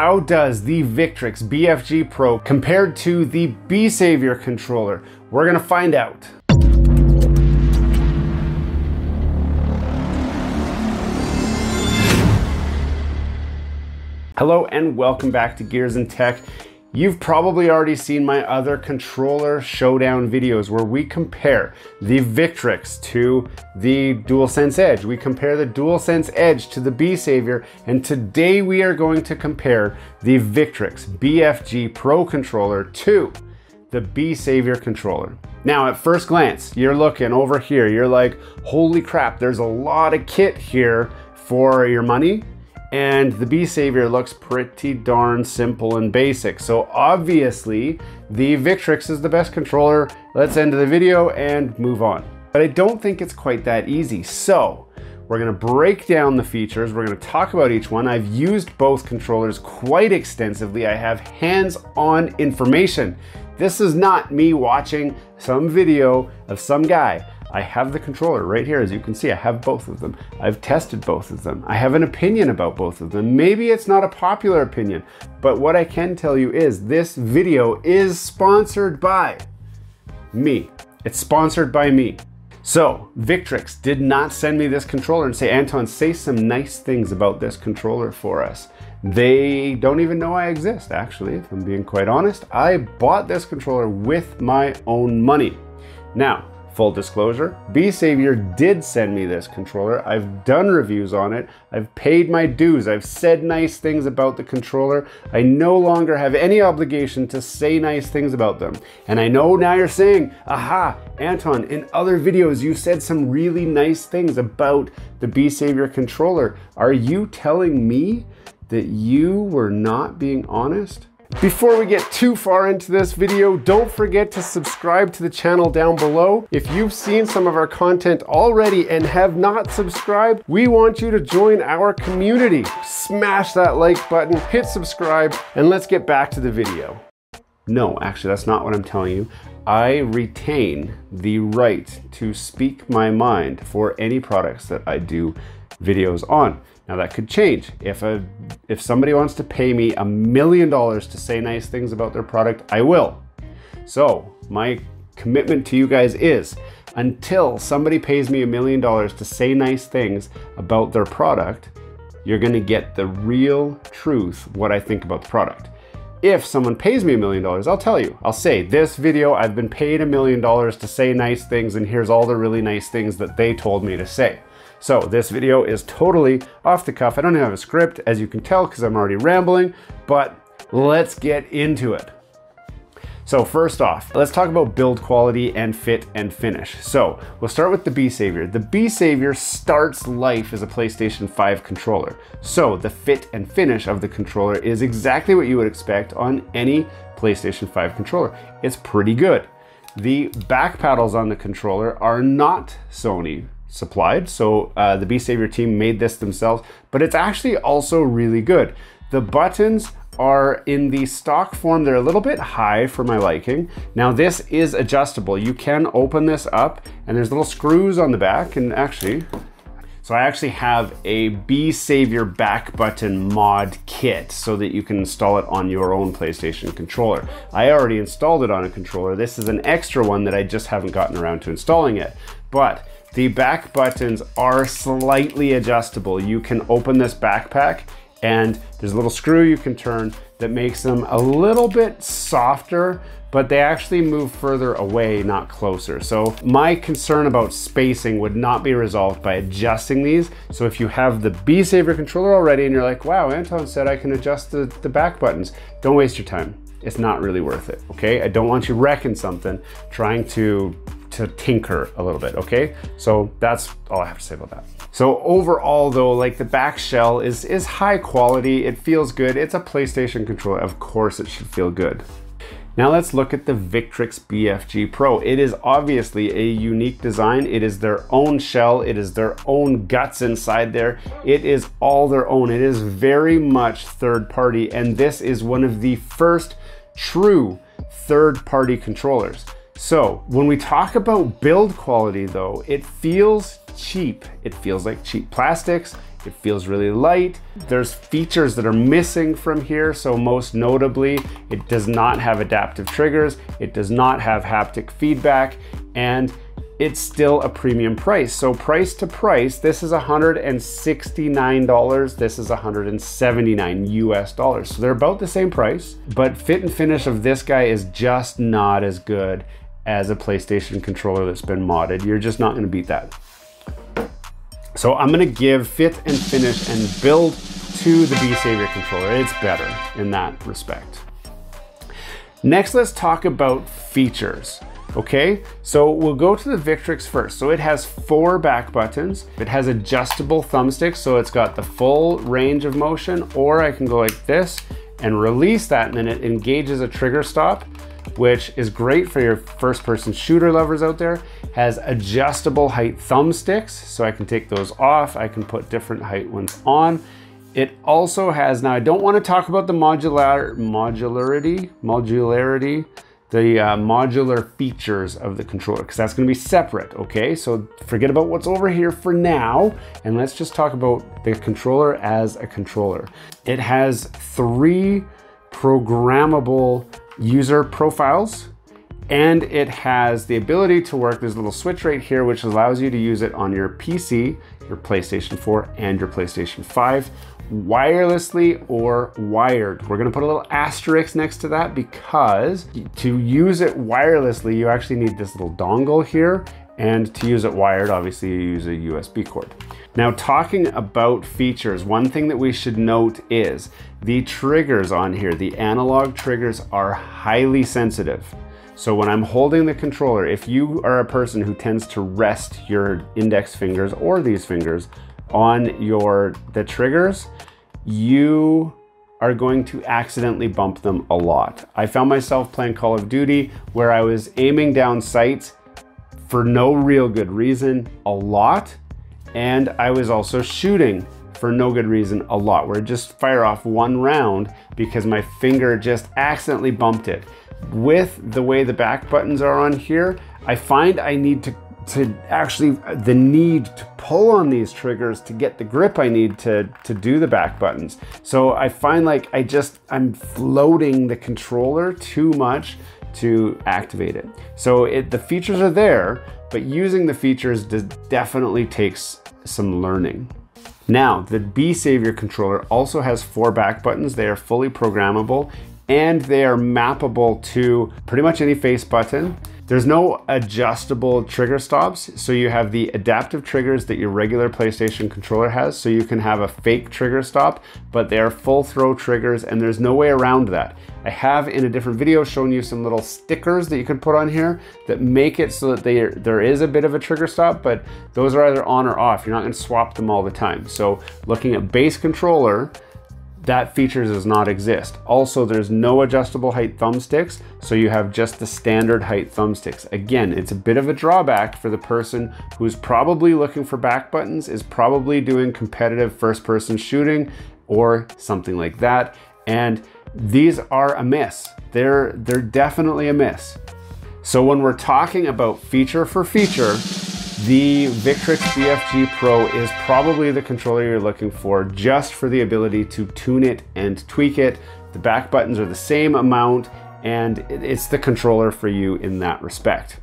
how does the Victrix BFG Pro compared to the Besavior controller? We're gonna find out. Hello and welcome back to Gears and Tech. You've probably already seen my other controller showdown videos where we compare the Victrix to the DualSense Edge. We compare the DualSense Edge to the Besavior, and today we are going to compare the Victrix BFG Pro controller to the Besavior controller. Now, at first glance, you're looking over here, you're like, holy crap, there's a lot of kit here for your money and the Besavior looks pretty darn simple and basic. So obviously the Victrix is the best controller. Let's end the video and move on. But I don't think it's quite that easy. So we're gonna break down the features. We're gonna talk about each one. I've used both controllers quite extensively. I have hands-on information. This is not me watching some video of some guy. I have the controller right here. As you can see, I have both of them. I've tested both of them. I have an opinion about both of them. Maybe it's not a popular opinion, but what I can tell you is this video is sponsored by me. It's sponsored by me. So Victrix did not send me this controller and say, Anton, say some nice things about this controller for us. They don't even know I exist, actually, if I'm being quite honest. I bought this controller with my own money. Now, Full disclosure, Besavior did send me this controller. I've done reviews on it. I've paid my dues. I've said nice things about the controller. I no longer have any obligation to say nice things about them. And I know now you're saying, aha, Anton, in other videos you said some really nice things about the Besavior controller. Are you telling me that you were not being honest? Before we get too far into this video, don't forget to subscribe to the channel down below. If you've seen some of our content already and have not subscribed, we want you to join our community. Smash that like button, hit subscribe, and let's get back to the video. No, actually, that's not what I'm telling you. I retain the right to speak my mind for any products that I do videos on. Now that could change. If a if somebody wants to pay me a million dollars to say nice things about their product, I will. So, my commitment to you guys is until somebody pays me a million dollars to say nice things about their product, you're going to get the real truth what I think about the product. If someone pays me a million dollars, I'll tell you. I'll say, this video, I've been paid a million dollars to say nice things, and here's all the really nice things that they told me to say. So this video is totally off the cuff. I don't even have a script, as you can tell, because I'm already rambling, but let's get into it. So first off, let's talk about build quality and fit and finish. So we'll start with the Besavior. The Besavior starts life as a PlayStation 5 controller. So the fit and finish of the controller is exactly what you would expect on any PlayStation 5 controller. It's pretty good. The back paddles on the controller are not Sony supplied. So uh, the Besavior team made this themselves, but it's actually also really good. The buttons are in the stock form. They're a little bit high for my liking. Now this is adjustable. You can open this up and there's little screws on the back and actually, so I actually have a Besavior back button mod kit so that you can install it on your own PlayStation controller. I already installed it on a controller. This is an extra one that I just haven't gotten around to installing yet. But the back buttons are slightly adjustable. You can open this backpack and there's a little screw you can turn that makes them a little bit softer, but they actually move further away, not closer. So my concern about spacing would not be resolved by adjusting these. So if you have the Besavior controller already and you're like, wow, Anton said I can adjust the, the back buttons, don't waste your time. It's not really worth it, okay? I don't want you wrecking something trying to to tinker a little bit, okay? So that's all I have to say about that. So overall though, like the back shell is, is high quality, it feels good. It's a PlayStation controller, of course it should feel good. Now let's look at the Victrix BFG Pro. It is obviously a unique design. It is their own shell. It is their own guts inside there. It is all their own. It is very much third party. And this is one of the first true third party controllers. So when we talk about build quality though, it feels cheap. It feels like cheap plastics. It feels really light. There's features that are missing from here. So most notably, it does not have adaptive triggers. It does not have haptic feedback and it's still a premium price. So price to price, this is $169, this is 179 US dollars. So they're about the same price, but fit and finish of this guy is just not as good as a PlayStation controller that's been modded. You're just not gonna beat that. So I'm gonna give fit and finish and build to the Besavior controller. It's better in that respect. Next, let's talk about features. Okay, so we'll go to the Victrix first. So it has four back buttons. It has adjustable thumbsticks, so it's got the full range of motion, or I can go like this and release that, and then it engages a trigger stop, which is great for your first person shooter lovers out there. Has adjustable height thumbsticks, so I can take those off. I can put different height ones on. It also has, now I don't want to talk about the modular, modularity, modularity, the uh, modular features of the controller because that's going to be separate okay so forget about what's over here for now and let's just talk about the controller as a controller it has three programmable user profiles and it has the ability to work there's a little switch right here which allows you to use it on your PC your PlayStation 4 and your PlayStation 5 wirelessly or wired. We're gonna put a little asterisk next to that because to use it wirelessly, you actually need this little dongle here. And to use it wired, obviously you use a USB cord. Now talking about features, one thing that we should note is the triggers on here, the analog triggers are highly sensitive. So when I'm holding the controller, if you are a person who tends to rest your index fingers or these fingers on your the triggers, you are going to accidentally bump them a lot. I found myself playing Call of Duty where I was aiming down sights for no real good reason a lot, and I was also shooting for no good reason a lot, where I just fire off one round because my finger just accidentally bumped it. With the way the back buttons are on here, I find I need to to actually the need to pull on these triggers to get the grip I need to, to do the back buttons. So I find like I just, I'm floating the controller too much to activate it. So it, the features are there, but using the features definitely takes some learning. Now, the Besavior controller also has four back buttons. They are fully programmable and they are mappable to pretty much any face button. There's no adjustable trigger stops, so you have the adaptive triggers that your regular PlayStation controller has, so you can have a fake trigger stop, but they are full throw triggers and there's no way around that. I have in a different video shown you some little stickers that you can put on here that make it so that they, there is a bit of a trigger stop, but those are either on or off. You're not gonna swap them all the time. So looking at base controller, that feature does not exist. Also, there's no adjustable height thumbsticks, so you have just the standard height thumbsticks. Again, it's a bit of a drawback for the person who's probably looking for back buttons, is probably doing competitive first person shooting or something like that. And these are a miss. They're, they're definitely a miss. So when we're talking about feature for feature, the Victrix BFG Pro is probably the controller you're looking for just for the ability to tune it and tweak it. The back buttons are the same amount and it's the controller for you in that respect.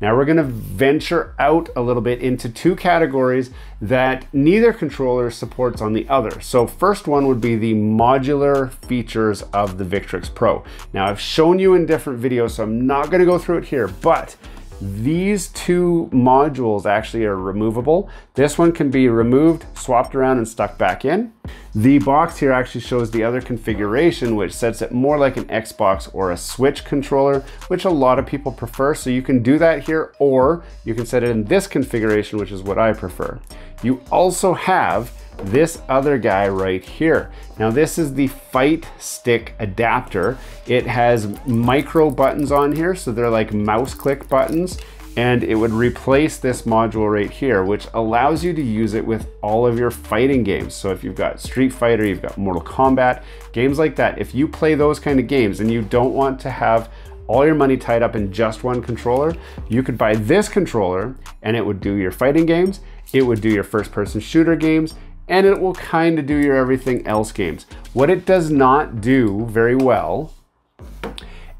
Now we're gonna venture out a little bit into two categories that neither controller supports on the other. So first one would be the modular features of the Victrix Pro. Now I've shown you in different videos, so I'm not gonna go through it here, but these two modules actually are removable. This one can be removed, swapped around and stuck back in. The box here actually shows the other configuration, which sets it more like an Xbox or a Switch controller, which a lot of people prefer. So you can do that here, or you can set it in this configuration, which is what I prefer. You also have this other guy right here. Now this is the fight stick adapter. It has micro buttons on here, so they're like mouse click buttons, and it would replace this module right here, which allows you to use it with all of your fighting games. So if you've got Street Fighter, you've got Mortal Kombat, games like that, if you play those kind of games and you don't want to have all your money tied up in just one controller, you could buy this controller and it would do your fighting games, it would do your first person shooter games, and it will kind of do your everything else games. What it does not do very well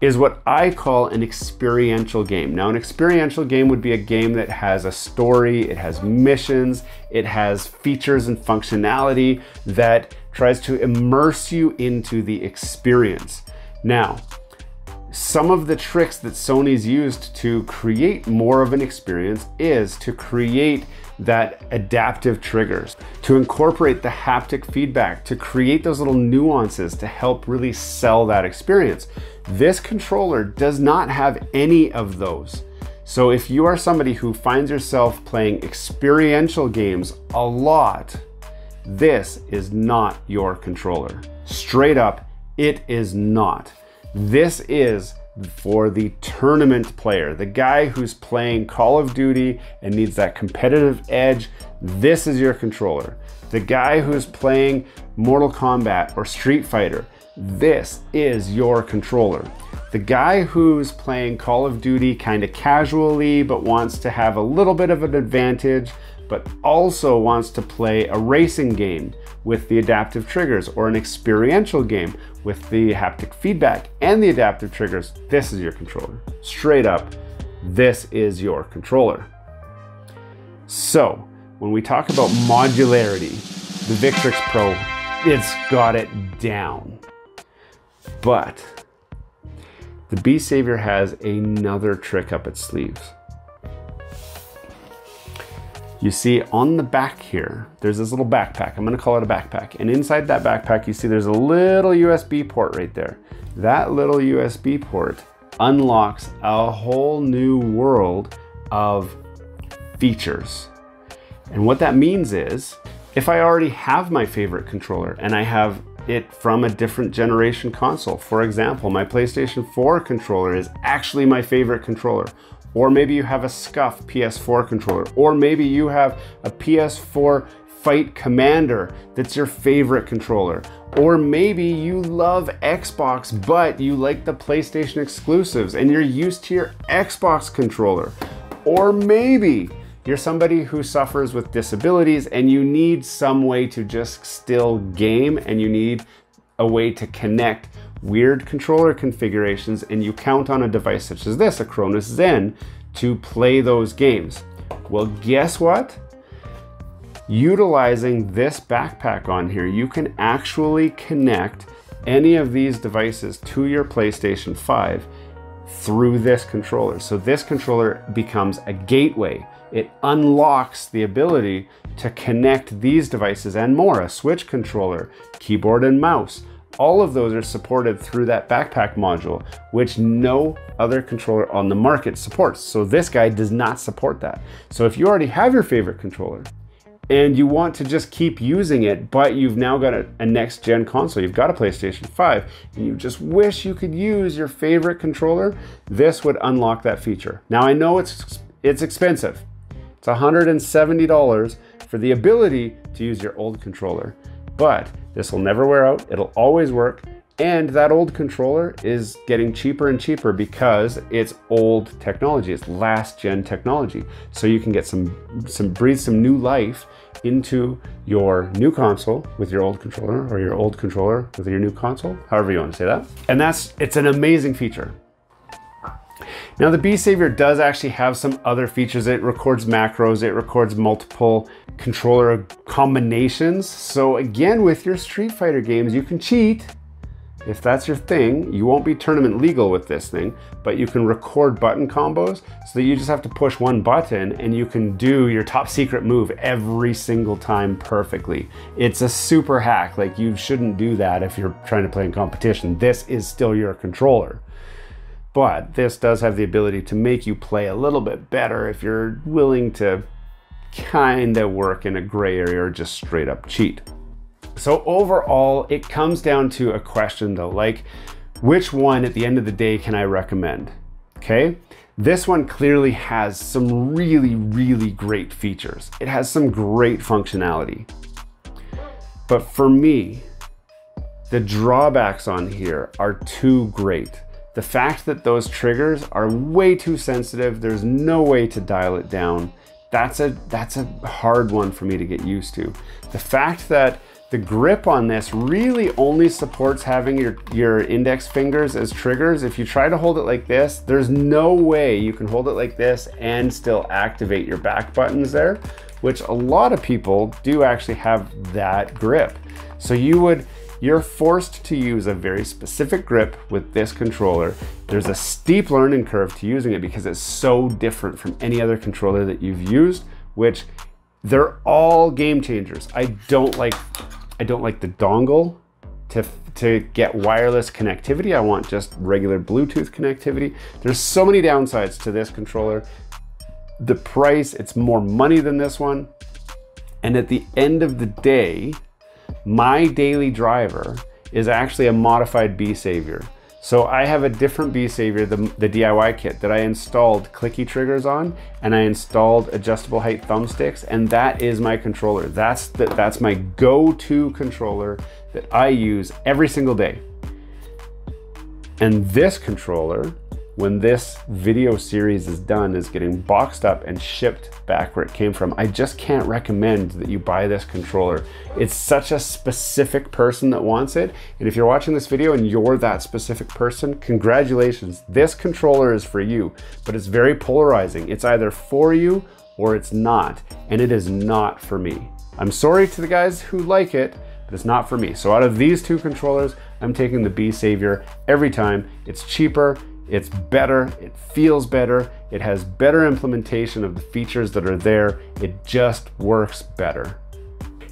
is what I call an experiential game. Now, an experiential game would be a game that has a story, it has missions, it has features and functionality that tries to immerse you into the experience. Now, some of the tricks that Sony's used to create more of an experience is to create that adaptive triggers, to incorporate the haptic feedback, to create those little nuances to help really sell that experience. This controller does not have any of those. So if you are somebody who finds yourself playing experiential games a lot, this is not your controller. Straight up, it is not. This is for the tournament player, the guy who's playing Call of Duty and needs that competitive edge. This is your controller. The guy who's playing Mortal Kombat or Street Fighter, this is your controller. The guy who's playing Call of Duty kind of casually but wants to have a little bit of an advantage, but also wants to play a racing game with the adaptive triggers or an experiential game with the haptic feedback and the adaptive triggers, this is your controller. Straight up, this is your controller. So, when we talk about modularity, the Victrix Pro, it's got it down. But the Besavior has another trick up its sleeves. You see on the back here, there's this little backpack. I'm gonna call it a backpack. And inside that backpack, you see there's a little USB port right there. That little USB port unlocks a whole new world of features. And what that means is, if I already have my favorite controller and I have it from a different generation console. For example, my PlayStation 4 controller is actually my favorite controller. Or maybe you have a SCUF PS4 controller. Or maybe you have a PS4 Fight Commander that's your favorite controller. Or maybe you love Xbox, but you like the PlayStation exclusives and you're used to your Xbox controller. Or maybe you're somebody who suffers with disabilities and you need some way to just still game and you need a way to connect weird controller configurations and you count on a device such as this, a Cronus Zen, to play those games. Well, guess what? Utilizing this backpack on here, you can actually connect any of these devices to your PlayStation 5 through this controller. So this controller becomes a gateway. It unlocks the ability to connect these devices and more, a Switch controller, keyboard and mouse, all of those are supported through that backpack module, which no other controller on the market supports. So this guy does not support that. So if you already have your favorite controller and you want to just keep using it, but you've now got a, a next gen console, you've got a PlayStation 5, and you just wish you could use your favorite controller, this would unlock that feature. Now I know it's, it's expensive. It's $170 for the ability to use your old controller, but this will never wear out, it'll always work, and that old controller is getting cheaper and cheaper because it's old technology, it's last gen technology. So you can get some, some breathe some new life into your new console with your old controller or your old controller with your new console, however you want to say that. And that's, it's an amazing feature. Now the Besavior does actually have some other features. It records macros, it records multiple controller combinations. So again, with your Street Fighter games, you can cheat. If that's your thing, you won't be tournament legal with this thing, but you can record button combos so that you just have to push one button and you can do your top secret move every single time perfectly. It's a super hack. Like you shouldn't do that if you're trying to play in competition. This is still your controller. But this does have the ability to make you play a little bit better if you're willing to kind of work in a gray area or just straight up cheat. So overall, it comes down to a question though, like which one at the end of the day can I recommend? Okay, this one clearly has some really, really great features. It has some great functionality. But for me, the drawbacks on here are too great. The fact that those triggers are way too sensitive, there's no way to dial it down, that's a, that's a hard one for me to get used to. The fact that the grip on this really only supports having your, your index fingers as triggers. If you try to hold it like this, there's no way you can hold it like this and still activate your back buttons there, which a lot of people do actually have that grip. So you would, you're forced to use a very specific grip with this controller. There's a steep learning curve to using it because it's so different from any other controller that you've used, which they're all game changers. I don't like I don't like the dongle to, to get wireless connectivity. I want just regular Bluetooth connectivity. There's so many downsides to this controller. The price, it's more money than this one. And at the end of the day, my daily driver is actually a modified Besavior. So I have a different Besavior, the, the DIY kit that I installed clicky triggers on and I installed adjustable height thumbsticks and that is my controller. That's, the, that's my go-to controller that I use every single day. And this controller when this video series is done is getting boxed up and shipped back where it came from. I just can't recommend that you buy this controller. It's such a specific person that wants it. And if you're watching this video and you're that specific person, congratulations. This controller is for you, but it's very polarizing. It's either for you or it's not. And it is not for me. I'm sorry to the guys who like it, but it's not for me. So out of these two controllers, I'm taking the Besavior every time. It's cheaper, it's better, it feels better, it has better implementation of the features that are there, it just works better.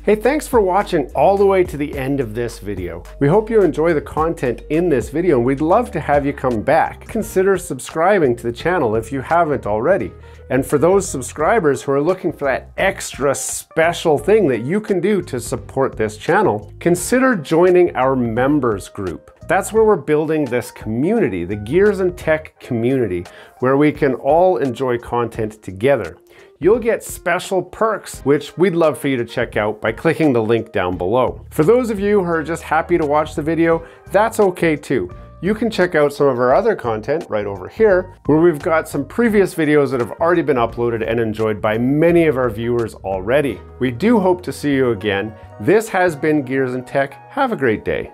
Hey, thanks for watching all the way to the end of this video. We hope you enjoy the content in this video and we'd love to have you come back. Consider subscribing to the channel if you haven't already. And for those subscribers who are looking for that extra special thing that you can do to support this channel, consider joining our members group. That's where we're building this community, the Gears and Tech community, where we can all enjoy content together. You'll get special perks, which we'd love for you to check out by clicking the link down below. For those of you who are just happy to watch the video, that's okay too you can check out some of our other content right over here, where we've got some previous videos that have already been uploaded and enjoyed by many of our viewers already. We do hope to see you again. This has been Gears and Tech. Have a great day.